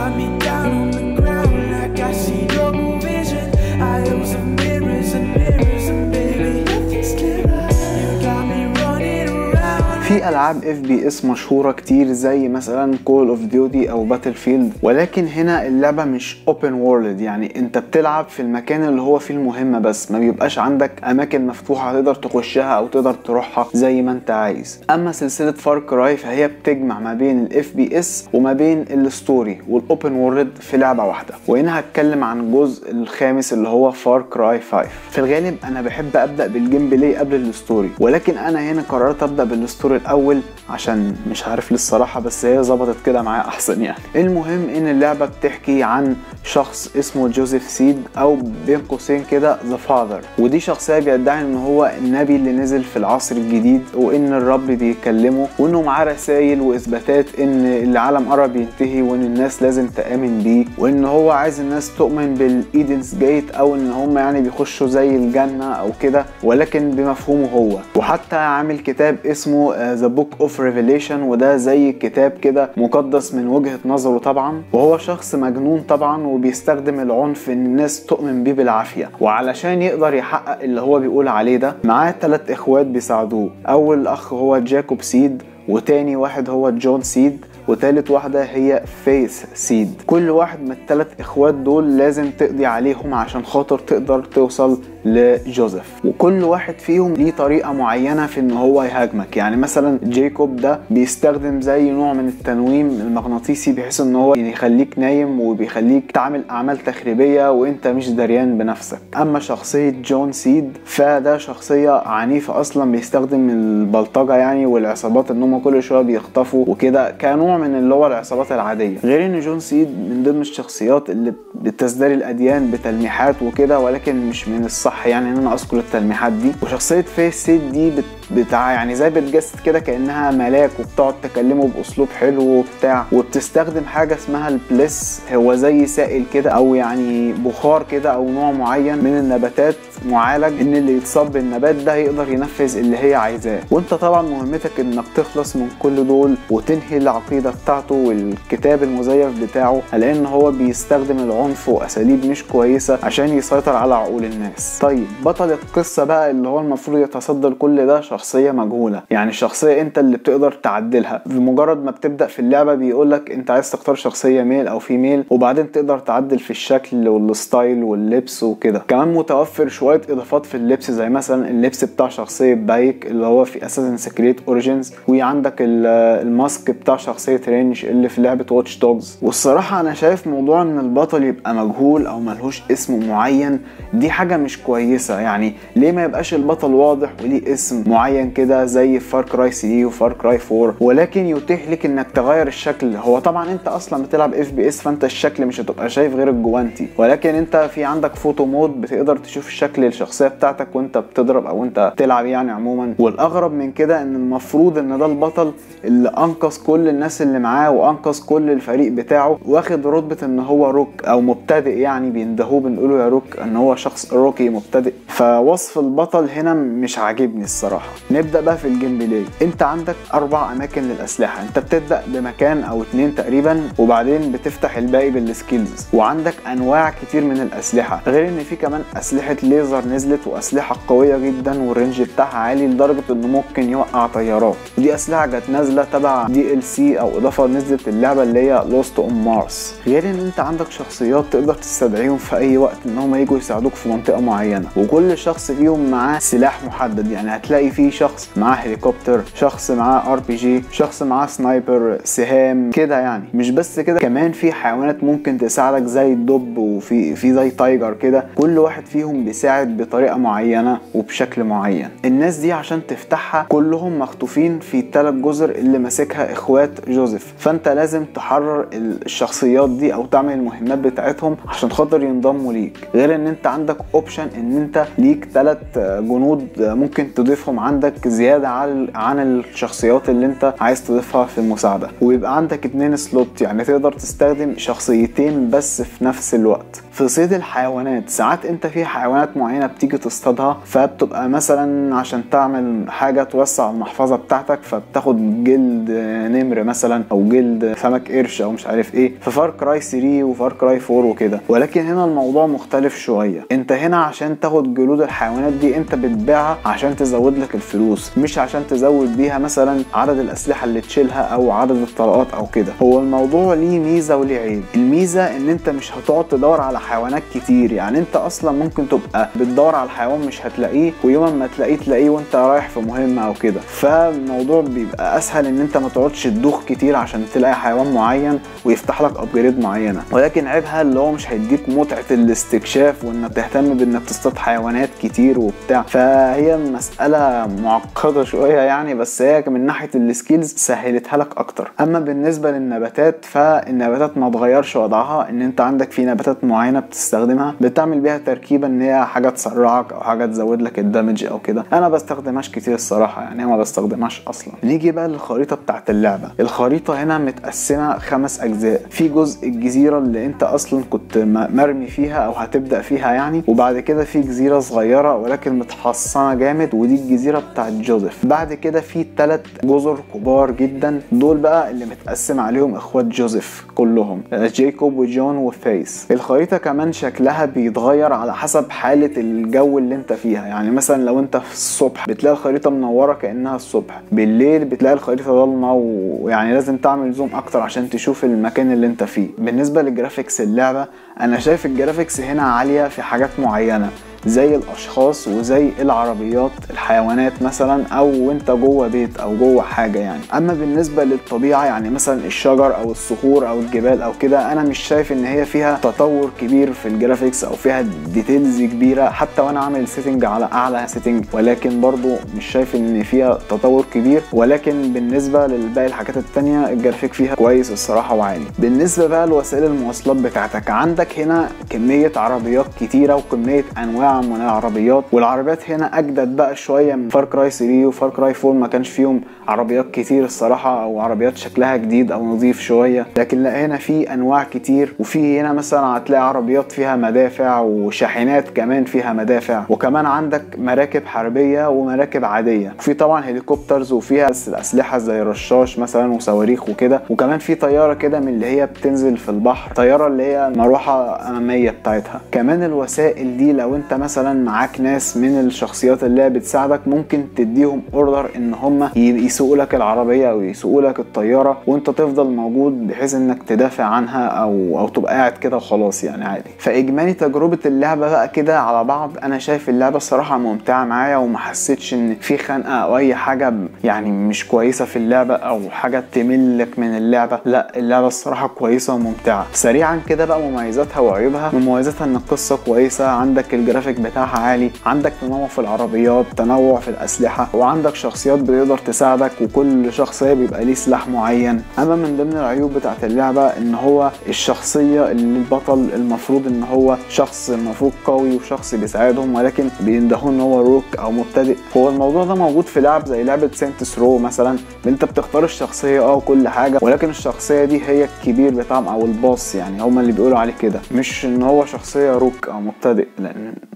got me في العاب FPS مشهورة كتير زي مثلا Call of Duty أو Battlefield ولكن هنا اللعبة مش open world يعني أنت بتلعب في المكان اللي هو فيه المهمة بس. ما بيبقاش عندك أماكن مفتوحة تقدر تخشها أو تقدر تروحها زي ما أنت عايز. أما سلسلة Far Cry فهي بتجمع ما بين ال FPS وما بين ال story وال open world في لعبة واحدة. وهنا هتكلم عن الجزء الخامس اللي هو Far Cry 5 في الغالب أنا بحب أبدأ بال gameplay قبل ال story ولكن أنا هنا قررت أبدأ بال story الأول عشان مش عارف ليه الصراحه بس هي ظبطت كده معايا أحسن يعني. المهم إن اللعبة بتحكي عن شخص اسمه جوزيف سيد أو بين قوسين كده the father ودي شخصية بيدعي إن هو النبي اللي نزل في العصر الجديد وإن الرب بيكلمه وإنه معاه رسائل وإثباتات إن العالم قرب ينتهي وإن الناس لازم تآمن بيه وإن هو عايز الناس تؤمن بال Eden's Gate أو إن هم يعني بيخشوا زي الجنة أو كده ولكن بمفهومه هو. وحتى عامل كتاب اسمه The Book of Revelation وده زي كتاب كده مقدس من وجهة نظره طبعا. وهو شخص مجنون طبعا وبيستخدم العنف إن الناس تؤمن بيه بالعافية. وعلشان يقدر يحقق اللي هو بيقول عليه ده معاه ثلاث إخوات بيساعدوه. أول أخ هو جاكوب سيد وتاني واحد هو جون سيد. وتالت واحدة هي فيث سيد. كل واحد من التلات إخوات دول لازم تقضي عليهم عشان خاطر تقدر توصل لجوزيف. وكل واحد فيهم ليه طريقة معينة في إن هو يهاجمك. يعني مثلا جيكوب ده بيستخدم زي نوع من التنويم المغناطيسي بحيث إن هو يخليك نايم وبيخليك تعمل أعمال تخريبية وإنت مش دريان بنفسك. أما شخصية جون سيد فده شخصية عنيفة أصلا بيستخدم البلطجة يعني والعصابات إن هم كل شوية بيخطفوا وكده كنوع من اللي هو العصابات العادية. غير إن جون سيد من ضمن الشخصيات اللي بتزدري الأديان بتلميحات وكده ولكن مش من الصح يعني إن أنا أذكر التلميحات دي. وشخصية فيث سيد دي بت بتاع يعني زي بتجسد كده كأنها ملاك وبتقعد تكلمه بأسلوب حلو وبتاع وبتستخدم حاجة اسمها ال bliss هو زي سائل كده أو يعني بخار كده أو نوع معين من النباتات معالج إن اللي يتصاب بالنبات ده يقدر ينفذ اللي هي عايزاه. وأنت طبعا مهمتك إنك تخلص من كل دول وتنهي العقيدة بتاعته والكتاب المزيف بتاعه لأن هو بيستخدم العنف وأساليب مش كويسة عشان يسيطر على عقول الناس. طيب بطل القصة بقى اللي هو المفروض يتصدى لكل ده شخصية مجهولة. يعني الشخصيه انت اللي بتقدر تعدلها. بمجرد ما بتبدأ في اللعبة بيقولك انت عايز تختار شخصية male أو female وبعدين تقدر تعدل في الشكل وال style واللبس وكده. كمان متوفر شوية اضافات في اللبس زي مثلا اللبس بتاع شخصية بايك اللي هو في Assassin's Creed Origins وعندك ال mask بتاع شخصية رينش اللي في لعبة Watch Dogs والصراحة أنا شايف موضوع إن البطل يبقى مجهول أو ملهوش اسم معين دي حاجة مش كويسة. يعني ليه ما يبقاش البطل واضح وليه اسم معين؟ كده زي Far Cry 3 و Far Cry 4 ولكن يتيح لك إنك تغير الشكل. هو طبعا أنت أصلا بتلعب FPS فأنت الشكل مش هتبقى شايف غير الجوانتي ولكن أنت في عندك photo mode بتقدر تشوف الشكل الشخصية بتاعتك وأنت بتضرب أو أنت بتلعب يعني عموما. والأغرب من كده إن المفروض إن ده البطل اللي أنقذ كل الناس اللي معاه وأنقذ كل الفريق بتاعه واخد رتبة إن هو rook أو مبتدئ يعني بيندهوه بنقوله يا rook إن هو شخص rookie مبتدئ. فوصف البطل هنا مش عاجبني الصراحة. نبدأ بقى في ال gameplay انت عندك أربع أماكن للأسلحة. انت بتبدأ بمكان أو اتنين تقريبا وبعدين بتفتح الباقي بال skills وعندك أنواع كتير من الأسلحة غير إن في كمان أسلحة ليزر نزلت وأسلحة قوية جدا وال range بتاعها عالي لدرجة إنه ممكن يوقع طيارات. ودي أسلحة جت نازلة تبع DLC أو إضافة نزلت اللعبة اللي هي Lost on Mars غير إن انت عندك شخصيات تقدر تستدعيهم في أي وقت إن هم يجوا يساعدوك في منطقة معينة. وكل شخص فيهم معاه سلاح محدد. يعني هتلاقي في شخص معاه هليكوبتر شخص معاه RPG شخص معاه sniper سهام كده يعني. مش بس كده كمان في حيوانات ممكن تساعدك زي الدب وفي في زي tiger كده. كل واحد فيهم بيساعد بطريقة معينة وبشكل معين. الناس دي عشان تفتحها كلهم مخطوفين في الثلاث جزر اللي ماسكها إخوات جوزيف. فأنت لازم تحرر الشخصيات دي أو تعمل المهمات بتاعتهم عشان خاطر ينضموا ليك. غير إن أنت عندك option إن أنت ليك ثلاث جنود ممكن تضيفهم عندك زيادة عن الشخصيات اللي انت عايز تضيفها في المساعدة. ويبقى عندك اتنين slot يعني تقدر تستخدم شخصيتين بس في نفس الوقت. في صيد الحيوانات. ساعات انت في حيوانات معينة بتيجي تصطادها فبتبقى مثلا عشان تعمل حاجة توسع المحفظة بتاعتك فبتاخد جلد نمر مثلا أو جلد سمك قرش أو مش عارف إيه في Far Cry 3 و Far Cry 4 وكده. ولكن هنا الموضوع مختلف شوية. انت هنا عشان تاخد جلود الحيوانات دي انت بتبيعها عشان تزود لك الفلوس مش عشان تزود بيها مثلا عدد الأسلحة اللي تشيلها أو عدد الطلقات أو كده. هو الموضوع ليه ميزة وليه عيب. الميزة إن انت مش هتقعد تدور على حيوانات كتير. يعني انت أصلا ممكن تبقى بتدور على الحيوان مش هتلاقيه ويوم ما تلاقيه تلاقيه وانت رايح في مهمة أو كده. فالموضوع بيبقى أسهل إن انت ما تقعدش تدوخ كتير عشان تلاقي حيوان معين ويفتح لك upgrade معينة. ولكن عيبها اللي هو مش هيديك متعة الاستكشاف وإنك تهتم بإنك تصطاد حيوانات كتير وبتاع. فهي مسألة معقدة شوية يعني بس هي من ناحية ال skills سهلتها لك أكتر. أما بالنسبة للنباتات فالنباتات ما اتغيرش وضعها. إن انت عندك في نباتات معينة بتستخدمها بتعمل بيها تركيبة إن هي حاجة تسرعك أو حاجة تزود لك ال damage أو كده. أنا بستخدمهاش كتير الصراحة يعني ما بستخدمهاش أصلا. نيجي بقى للخريطة بتاعت اللعبة. الخريطة هنا متقسمة خمس أجزاء. في جزء الجزيرة اللي أنت أصلا كنت مرمي فيها أو هتبدأ فيها يعني وبعد كده في جزيرة صغيرة ولكن متحصنة جامد ودي الجزيرة بتاعت جوزيف. بعد كده في ثلاث جزر كبار جدا دول بقى اللي متقسم عليهم إخوات جوزيف كلهم جيكوب وجون وفيس. الخريطة كمان شكلها بيتغير على حسب حالة الجو اللي انت فيها. يعني مثلا لو انت في الصبح بتلاقي الخريطة منورة كأنها الصبح بالليل بتلاقي الخريطة ضلمة ويعني لازم تعمل zoom أكتر عشان تشوف المكان اللي انت فيه. بالنسبة ل graphics اللعبة أنا شايف ال graphics هنا عالية في حاجات معينة. زي الأشخاص وزي العربيات الحيوانات مثلا أو انت جوه بيت أو جوه حاجة يعني. أما بالنسبة للطبيعة يعني مثلا الشجر أو الصخور أو الجبال أو كده أنا مش شايف إن هي فيها تطور كبير في ال graphics أو فيها details كبيرة. حتى وأنا عامل setting على أعلى setting ولكن برضو مش شايف إن فيها تطور كبير. ولكن بالنسبة للباقي الحاجات التانية الجرافيك فيها كويس الصراحة وعالي. بالنسبة بقى لوسائل المواصلات بتاعتك عندك هنا كمية عربيات كتيرة وكمية أنواع من العربيات والعربيات هنا أجدد بقى شوية من فار كراي 3 وفار كراي 4 ما كانش فيهم عربيات كتير الصراحة أو عربيات شكلها جديد أو نظيف شوية. لكن لا هنا في أنواع كتير وفي هنا مثلا هتلاقي عربيات فيها مدافع وشاحنات كمان فيها مدافع. وكمان عندك مراكب حربية ومراكب عادية. وفي طبعا هليكوبترز وفيها الاسلحه زي رشاش مثلا وصواريخ وكده. وكمان في طيارة كده من اللي هي بتنزل في البحر طيارة اللي هي مروحة أمامية بتاعتها. كمان الوسائل دي لو أنت مثلا معاك ناس من الشخصيات اللي هي بتساعدك ممكن تديهم اوردر إن هم يسوقوا لك العربية أو يسوقوا لك الطيارة وأنت تفضل موجود بحيث إنك تدافع عنها أو أو تبقى قاعد كده وخلاص يعني عادي. فإجمالي تجربة اللعبة بقى كده على بعض أنا شايف اللعبة الصراحة ممتعة معايا وما حسيتش إن في خنقة أو أي حاجة يعني مش كويسة في اللعبة أو حاجة تمللك من اللعبة. لا اللعبة الصراحة كويسة وممتعة. سريعا كده بقى مميزاتها وعيوبها. مميزاتها إن القصة كويسة عندك الجرافيك بتاعها عالي عندك تنوع في العربيات تنوع في الأسلحة وعندك شخصيات بتقدر تساعدك وكل شخصية بيبقى ليه سلاح معين. اما من ضمن العيوب بتاعت اللعبة إن هو الشخصية اللي البطل المفروض إن هو شخص المفروض قوي وشخص بيساعدهم ولكن بيندهوه إن هو rook أو مبتدئ. هو الموضوع ده موجود في لعب زي لعبة سينتس رو مثلا أنت بتختار الشخصية آه وكل حاجة ولكن الشخصية دي هي الكبير بتاعهم أو ال boss يعني هما اللي بيقولوا عليه كده. مش إن هو شخصية rook أو مبتدئ لأن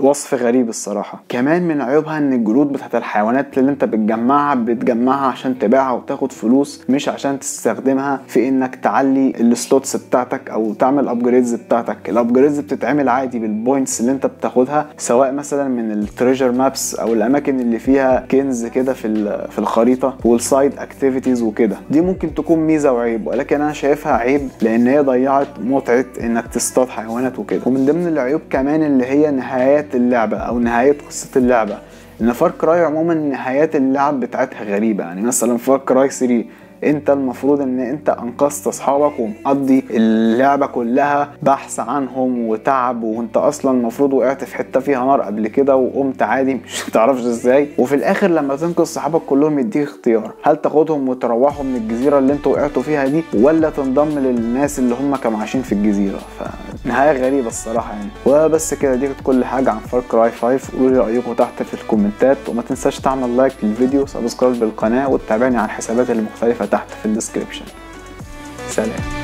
الوصف غريب الصراحة. كمان من عيوبها إن الجلود بتاعت الحيوانات اللي أنت بتجمعها بتجمعها عشان تبيعها وتاخد فلوس مش عشان تستخدمها في إنك تعلي ال slots بتاعتك أو تعمل upgrades بتاعتك. ال upgrades بتتعمل عادي بال points اللي أنت بتاخدها سواء مثلا من ال treasure maps أو الأماكن اللي فيها كنز كده في في الخريطة وال side activities وكده. دي ممكن تكون ميزة وعيب ولكن أنا شايفها عيب لأن هي ضيعت متعة إنك تصطاد حيوانات وكده. ومن ضمن العيوب كمان اللي هي نهايات اللعبة أو نهاية قصة اللعبة. إن فار كراي عموما نهايات اللعب بتاعتها غريبة. يعني مثلا فار كراي 3 انت المفروض ان انت انقذت اصحابك ومقضي اللعبة كلها بحث عنهم وتعب وانت أصلا المفروض وقعت في حتة فيها نار قبل كده وقمت عادي مش تعرفش إزاي. وفي الآخر لما تنقذ صحابك كلهم يديك اختيار هل تاخدهم وتروحوا من الجزيره اللي أنتوا وقعتوا فيها دي ولا تنضم للناس اللي هم كانوا عايشين في الجزيرة. فنهاية غريبة الصراحة يعني. وبس كده دي كانت كل حاجة عن فار كراي 5 قولوا لي رأيكم تحت في الكومنتات. وما تنساش تعمل like للفيديو subscribe بالقناه وتتابعني على الحسابات المختلفة تحت في ال description. سلام.